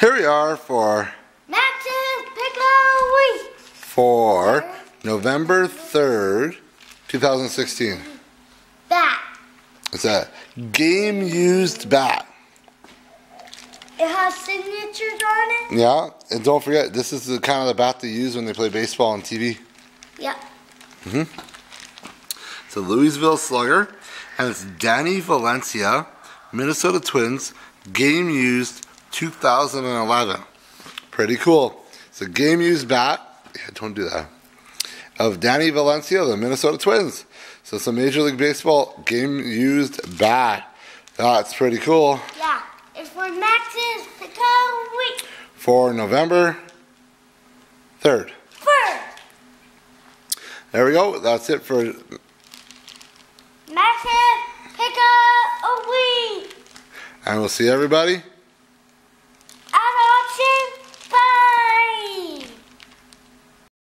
Here we are for Max's Pickle Week. for November 3rd, 2016. Bat. It's a game used bat. It has signatures on it. Yeah, and don't forget, this is the kind of the bat they use when they play baseball on TV. Yep. Mhm. It's a Louisville Slugger, and it's Danny Valencia, Minnesota Twins, game used 2011. Pretty cool. It's a game used bat. Yeah, don't do that. Of Danny Valencia, the Minnesota Twins. So it's a Major League Baseball game used bat. That's pretty cool. Yeah. It's for Max's Week. For November 3rd. First. There we go. That's it for Max's Pickle Week. And we'll see everybody